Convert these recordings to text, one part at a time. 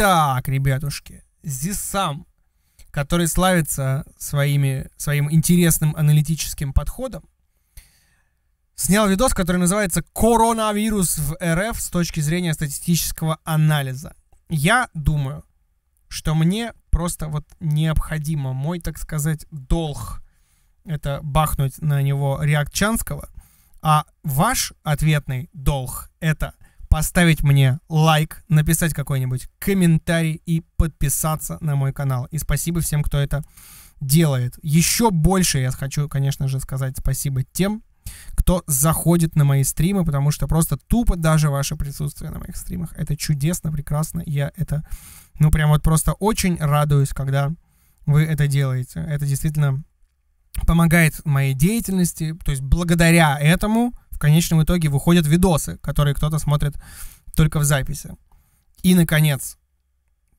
Итак, ребятушки, Зисам, который славится своими, своим интересным аналитическим подходом, снял видос, который называется «Коронавирус в РФ с точки зрения статистического анализа». Я думаю, что мне просто вот необходимо, мой, так сказать, долг, это бахнуть на него реакчанского, а ваш ответный долг — это поставить мне лайк, написать какой-нибудь комментарий и подписаться на мой канал. И спасибо всем, кто это делает. Еще больше я хочу, конечно же, сказать спасибо тем, кто заходит на мои стримы, потому что просто тупо даже ваше присутствие на моих стримах. Это чудесно, прекрасно. Я это, ну, прям вот просто очень радуюсь, когда вы это делаете. Это действительно помогает моей деятельности. То есть благодаря этому в конечном итоге выходят видосы, которые кто-то смотрит только в записи. И, наконец,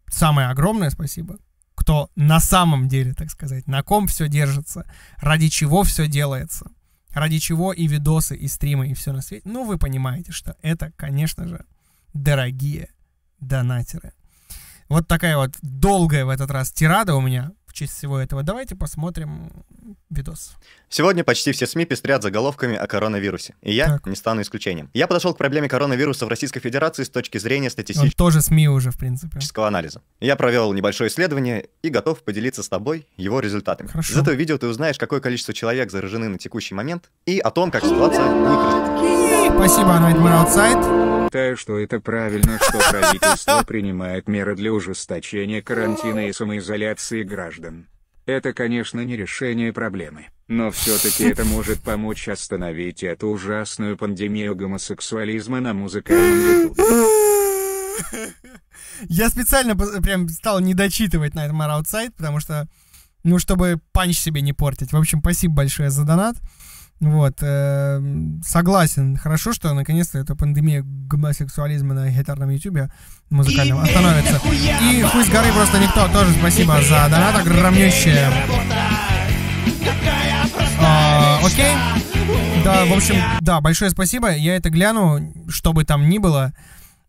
самое огромное спасибо, кто на самом деле, так сказать, на ком все держится, ради чего все делается, ради чего и видосы, и стримы, и все на свете. Ну, вы понимаете, что это, конечно же, дорогие донатеры. Вот такая вот долгая в этот раз тирада у меня в честь всего этого. Давайте посмотрим видос. Сегодня почти все СМИ пестрят заголовками о коронавирусе, и я так. не стану исключением. Я подошел к проблеме коронавируса в Российской Федерации с точки зрения статистического тоже СМИ уже, в принципе. анализа. Я провел небольшое исследование и готов поделиться с тобой его результатами. Хорошо. Из этого видео ты узнаешь, какое количество человек заражены на текущий момент и о том, как ситуация будет Спасибо, Nightmare Outside. Считаю, что это правильно, что правительство принимает меры для ужесточения карантина и самоизоляции граждан. Это, конечно, не решение проблемы, но все-таки это может помочь остановить эту ужасную пандемию гомосексуализма на музыкальном ютубе. Я специально прям стал не дочитывать на этом Outside, потому что, ну, чтобы панч себе не портить. В общем, спасибо большое за донат. Вот, э, согласен. Хорошо, что наконец-то эта пандемия гомосексуализма на гитарном ютубе музыкальном остановится. И хуй с горы просто никто. Тоже спасибо за донат огромнющее. А, окей. Да, в общем, да, большое спасибо. Я это гляну, что бы там ни было.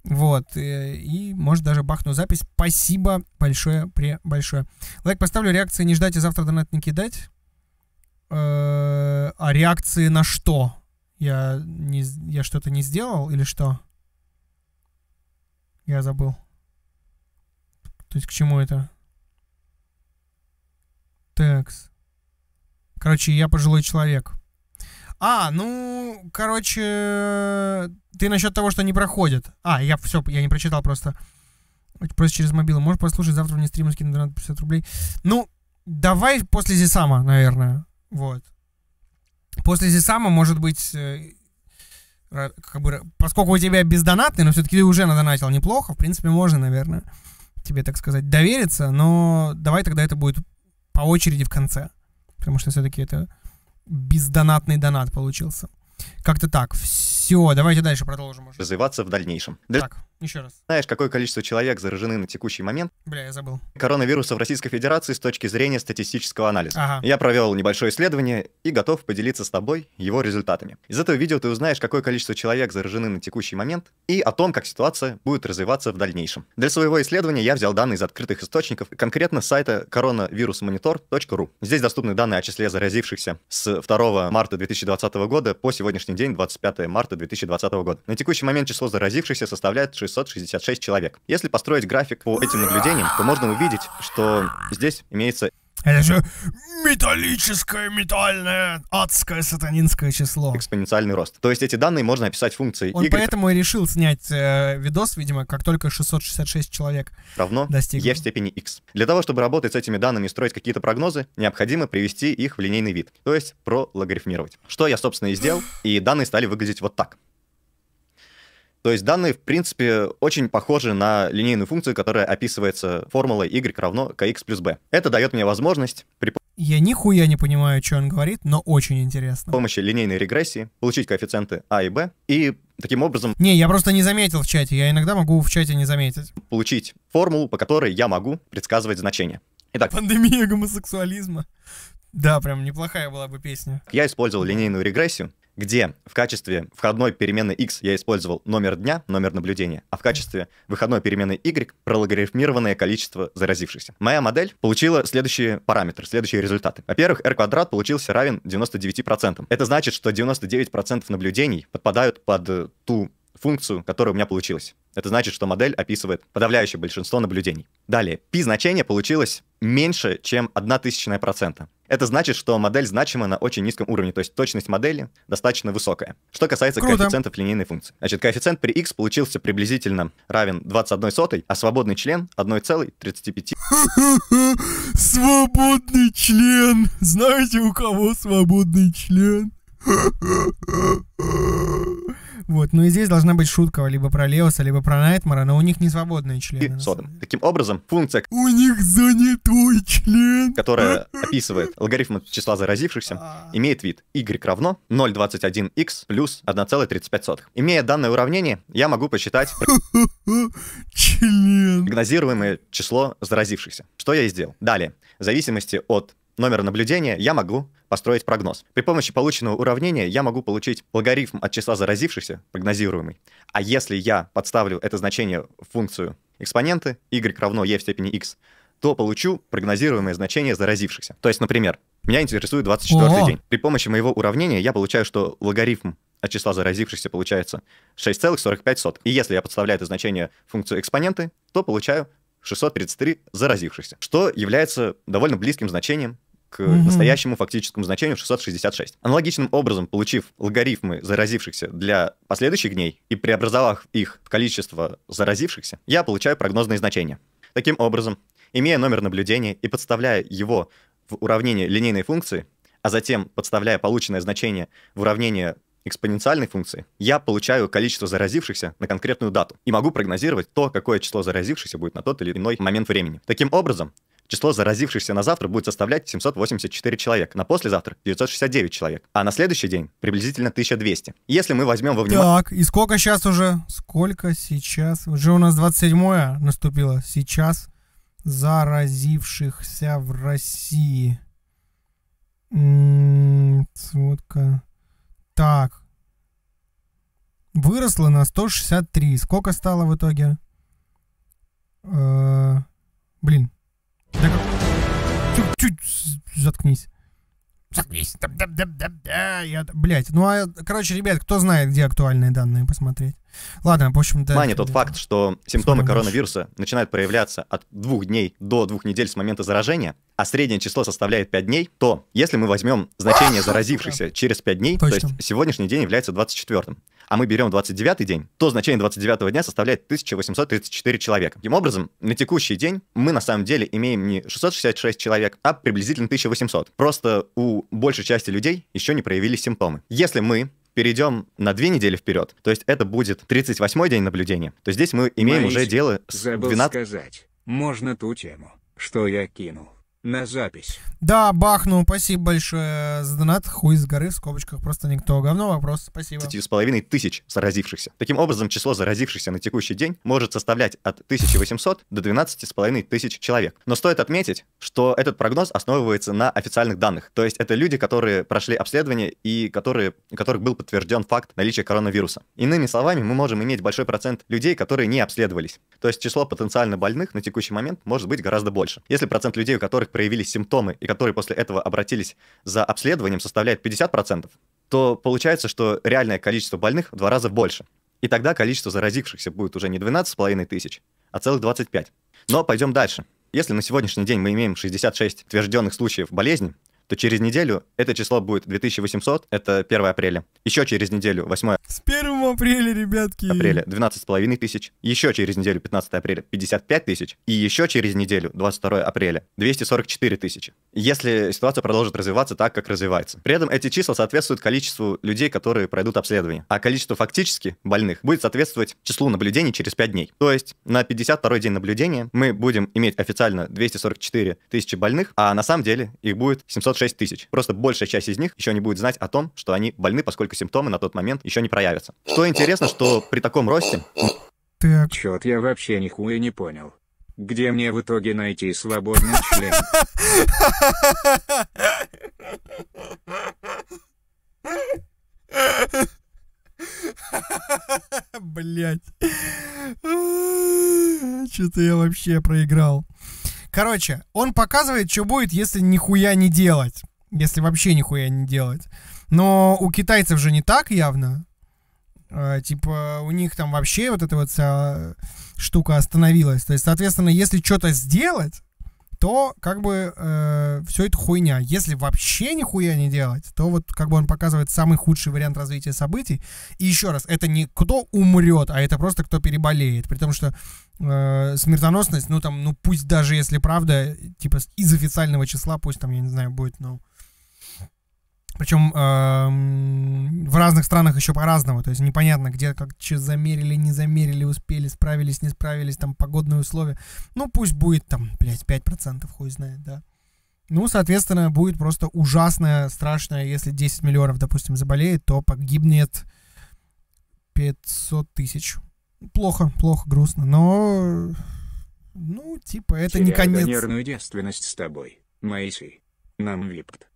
Вот. Э, и, может, даже бахну запись. Спасибо большое, пре большое. Лайк поставлю, реакции не ждать и завтра донат не кидать. Э, а реакции на что? Я, не, я что-то не сделал или что? Я забыл. То есть к чему это? Текс. Короче, я пожилой человек. А, ну, короче, ты насчет того, что не проходит. А, я все, я не прочитал просто. Просто через мобилу. Можешь послушать завтра мне стрим скину 50 рублей. Ну, давай после Зисама, наверное. Вот. После Зисама, может быть, э, как бы, поскольку у тебя бездонатный, но все-таки ты уже надонатил неплохо, в принципе, можно, наверное, тебе, так сказать, довериться, но давай тогда это будет по очереди в конце, потому что все-таки это бездонатный донат получился. Как-то так. Все, давайте дальше продолжим. Уже. Развиваться в дальнейшем. Так, еще раз. Знаешь, какое количество человек заражены на текущий момент? Бля, я забыл. Коронавируса в Российской Федерации с точки зрения статистического анализа. Ага. Я провел небольшое исследование и готов поделиться с тобой его результатами. Из этого видео ты узнаешь, какое количество человек заражены на текущий момент и о том, как ситуация будет развиваться в дальнейшем. Для своего исследования я взял данные из открытых источников, конкретно с сайта coronavирусмонитор.ру. Здесь доступны данные о числе заразившихся с 2 марта 2020 года по сегодняшний день, 25 марта 2020 года. На текущий момент число заразившихся составляет 666 человек. Если построить график по этим наблюдениям, то можно увидеть, что здесь имеется это же металлическое, метальное, адское, сатанинское число. Экспоненциальный рост. То есть эти данные можно описать функцией Он y. поэтому и решил снять э, видос, видимо, как только 666 человек равно достигли. e в степени x. Для того, чтобы работать с этими данными и строить какие-то прогнозы, необходимо привести их в линейный вид, то есть прологарифмировать. Что я, собственно, и сделал, и данные стали выглядеть вот так. То есть данные, в принципе, очень похожи на линейную функцию, которая описывается формулой y равно kx плюс b. Это дает мне возможность при Я нихуя не понимаю, что он говорит, но очень интересно. помощи линейной регрессии получить коэффициенты а и b и таким образом Не, я просто не заметил в чате. Я иногда могу в чате не заметить. получить формулу, по которой я могу предсказывать значения. Итак, Пандемия гомосексуализма. Да, прям неплохая была бы песня. я использовал линейную регрессию, где в качестве входной переменной x я использовал номер дня, номер наблюдения, а в качестве выходной переменной y прологарифмированное количество заразившихся. Моя модель получила следующие параметры, следующие результаты. Во-первых, r квадрат получился равен 99%. Это значит, что 99% наблюдений подпадают под ту функцию, которая у меня получилась. Это значит, что модель описывает подавляющее большинство наблюдений. Далее, π-значение получилось меньше, чем 1 тысячная процента. Это значит, что модель значима на очень низком уровне, то есть точность модели достаточно высокая. Что касается Круто. коэффициентов линейной функции. Значит, коэффициент при x получился приблизительно равен 21 сотой, а свободный член 1,35. Свободный член. Знаете, у кого свободный член? Вот, ну и здесь должна быть шутка либо про Леоса, либо про Найтмара, но у них не свободные члены. самом деле. Таким образом, функция, У них занятой член. которая описывает логарифм числа заразившихся, А. имеет вид y равно 0,21x плюс 1,35. Имея данное уравнение, я могу посчитать Член. прогнозируемое число заразившихся. Что я и сделал. Далее, в зависимости от номера наблюдения, я могу построить прогноз. При помощи полученного уравнения я могу получить логарифм от числа заразившихся, прогнозируемый. А если я подставлю это значение в функцию экспоненты, y равно e в степени x, то получу прогнозируемое значение заразившихся. То есть, например, меня интересует 24 О! день. При помощи моего уравнения я получаю, что логарифм от числа заразившихся получается 6,45. И если я подставляю это значение в функцию экспоненты, то получаю 633 заразившихся, что является довольно близким значением к Мгм. настоящему фактическому значению 666. Аналогичным образом, получив логарифмы заразившихся для последующих дней и преобразовав их в количество заразившихся, я получаю прогнозные значения. Таким образом, имея номер наблюдения и подставляя его в уравнение линейной функции, а затем подставляя полученное значение в уравнение экспоненциальной функции, я получаю количество заразившихся на конкретную дату и могу прогнозировать то, какое число заразившихся будет на тот или иной момент времени. Таким образом, число заразившихся на завтра будет составлять 784 человека, на послезавтра 969 человек, а на следующий день приблизительно 1200. Если мы возьмем во внимание... Так, и сколько сейчас уже? Сколько сейчас? Уже у нас 27 наступило. Сейчас заразившихся в России. М, Сводка. Так. Выросло на 163. Сколько стало в итоге? Э, Блин. Да Чуть-чуть заткнись. Заткнись. Я... Блять, ну а, короче, ребят, кто знает, где актуальные данные посмотреть? Ладно, в общем-то... внимание тот факт, что симптомы коронавируса начинают проявляться от двух дней до двух недель с момента заражения, а среднее число составляет 5 дней, то если мы возьмем значение заразившихся через 5 дней, то Точно. есть сегодняшний день является 24 а мы берем 29 день, то значение 29 дня составляет 1834 человека. Таким образом, на текущий день мы на самом деле имеем не 666 человек, а приблизительно 1800. Просто у большей части людей еще не проявились симптомы. Если мы перейдем на две недели вперед, то есть это будет 38 день наблюдения, то здесь мы имеем Моисей, уже дело с Забыл 12... сказать. Можно ту тему, что я кинул. На запись. Да, бахну, спасибо большое за донат. Хуй с горы в скобочках, просто никто. Говно вопрос, спасибо. с половиной тысяч заразившихся. Таким образом, число заразившихся на текущий день может составлять от 1800 до 12 с половиной тысяч человек. Но стоит отметить, что этот прогноз основывается на официальных данных. То есть это люди, которые прошли обследование и которые, у которых был подтвержден факт наличия коронавируса. Иными словами, мы можем иметь большой процент людей, которые не обследовались. То есть число потенциально больных на текущий момент может быть гораздо больше. Если процент людей, у которых проявились симптомы и которые после этого обратились за обследованием, составляет 50%, то получается, что реальное количество больных в два раза больше. И тогда количество заразившихся будет уже не 12,5 тысяч, а целых 25. Но пойдем дальше. Если на сегодняшний день мы имеем 66 подтвержденных случаев болезни, то через неделю это число будет 2800, это 1 апреля. Еще через неделю, 8 С 1 апреля, ребятки. апреля, 12,5 тысяч. Еще через неделю, 15 апреля, 55 тысяч. И еще через неделю, 22 апреля, 244 тысячи. Если ситуация продолжит развиваться так, как развивается. При этом эти числа соответствуют количеству людей, которые пройдут обследование. А количество фактически больных будет соответствовать числу наблюдений через 5 дней. То есть на 52 день наблюдения мы будем иметь официально 244 тысячи больных, а на самом деле их будет 706 тысяч. Просто большая часть из них еще не будет знать о том, что они больны, поскольку симптомы на тот момент еще не проявятся. Что интересно, что при таком росте Так, Чёт я вообще нихуя не понял. Где мне в итоге найти свободный член? Блять. Что-то я вообще проиграл. Короче, он показывает, что будет, если нихуя не делать. Если вообще нихуя не делать. Но у китайцев же не так явно. А, типа, у них там вообще вот эта вот вся штука остановилась. То есть, соответственно, если что-то сделать, то как бы э, все это хуйня. Если вообще нихуя не делать, то вот как бы он показывает самый худший вариант развития событий. И еще раз, это не кто умрет, а это просто кто переболеет. При том, что э, смертоносность, ну там, ну пусть даже если правда, типа из официального числа, пусть там, я не знаю, будет, ну, причем эм, в разных странах еще по-разному. То есть непонятно, где как что замерили, не замерили, успели, справились, не справились, там погодные условия. Ну, пусть будет там, блядь, 5%, хуй знает, да. Ну, соответственно, будет просто ужасное, страшное, если 10 миллионов, допустим, заболеет, то погибнет 500 тысяч. Плохо, плохо, грустно, но... Ну, типа, это Теряю не конец. нервную девственность с тобой, Мэйси. Нам випт.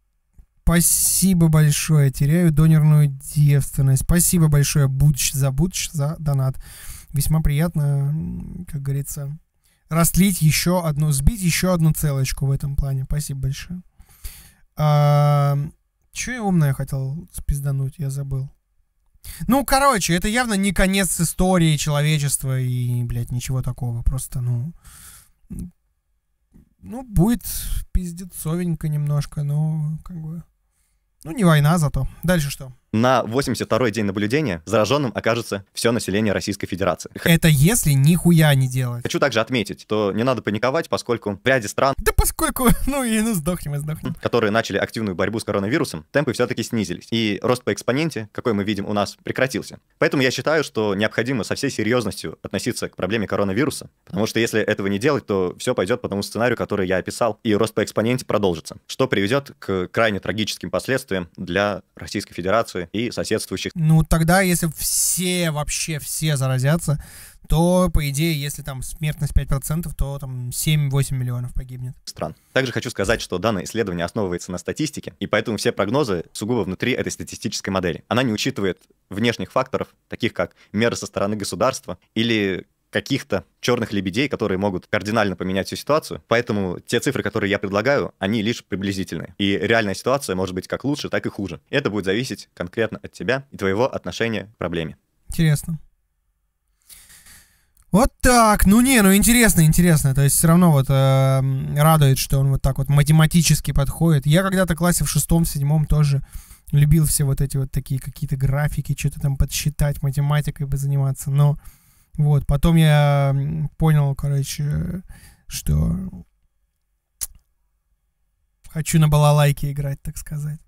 Спасибо большое. Теряю донорную девственность. Спасибо большое, Будч, за Будч, за донат. Весьма приятно, как говорится, растлить еще одну, сбить еще одну целочку в этом плане. Спасибо большое. А, Че я умное хотел спиздануть, я забыл. Ну, короче, это явно не конец истории человечества и, блядь, ничего такого. Просто, ну... Ну, будет пиздецовенько немножко, но как бы... Ну, не война зато. Дальше что? На 82-й день наблюдения зараженным окажется все население Российской Федерации. Это если нихуя не делать. Хочу также отметить, что не надо паниковать, поскольку в ряде стран, Да поскольку, ну и ну сдохнем и сдохнем. которые начали активную борьбу с коронавирусом, темпы все-таки снизились. И рост по экспоненте, какой мы видим у нас, прекратился. Поэтому я считаю, что необходимо со всей серьезностью относиться к проблеме коронавируса. Потому что если этого не делать, то все пойдет по тому сценарию, который я описал, и рост по экспоненте продолжится. Что приведет к крайне трагическим последствиям для Российской Федерации и соседствующих Ну, тогда, если все, вообще все заразятся, то, по идее, если там смертность 5%, то там 7-8 миллионов погибнет. стран. Также хочу сказать, что данное исследование основывается на статистике, и поэтому все прогнозы сугубо внутри этой статистической модели. Она не учитывает внешних факторов, таких как меры со стороны государства или каких-то черных лебедей, которые могут кардинально поменять всю ситуацию. Поэтому те цифры, которые я предлагаю, они лишь приблизительные. И реальная ситуация может быть как лучше, так и хуже. Это будет зависеть конкретно от тебя и твоего отношения к проблеме. Интересно. Вот так. Ну не, ну интересно, интересно. То есть все равно вот э, радует, что он вот так вот математически подходит. Я когда-то в классе в шестом, седьмом тоже любил все вот эти вот такие какие-то графики, что-то там подсчитать, математикой бы заниматься. Но вот, потом я понял, короче, что хочу на балалайке играть, так сказать.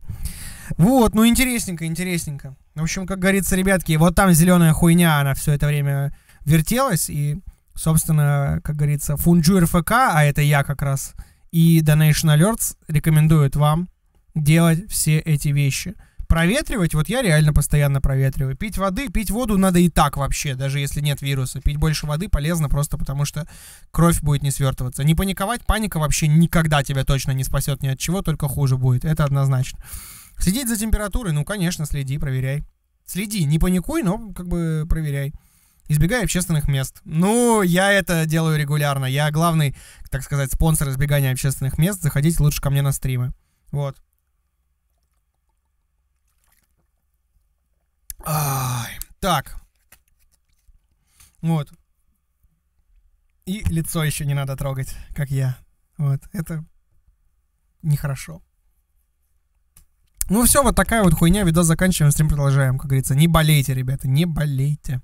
Вот, ну интересненько, интересненько. В общем, как говорится, ребятки, вот там зеленая хуйня, она все это время вертелась, и, собственно, как говорится, Фунджур ФК, а это я как раз, и Donation Alerts рекомендуют вам делать все эти вещи. Проветривать, вот я реально постоянно проветриваю. Пить воды, пить воду надо и так вообще, даже если нет вируса. Пить больше воды полезно просто потому, что кровь будет не свертываться. Не паниковать, паника вообще никогда тебя точно не спасет ни от чего, только хуже будет. Это однозначно. Следить за температурой, ну, конечно, следи, проверяй. Следи, не паникуй, но как бы проверяй. Избегай общественных мест. Ну, я это делаю регулярно. Я главный, так сказать, спонсор избегания общественных мест. Заходите лучше ко мне на стримы. Вот. Ай, так. Вот. И лицо еще не надо трогать, как я. Вот, это нехорошо. Ну все, вот такая вот хуйня. Видос заканчиваем, стрим продолжаем. Как говорится, не болейте, ребята, не болейте.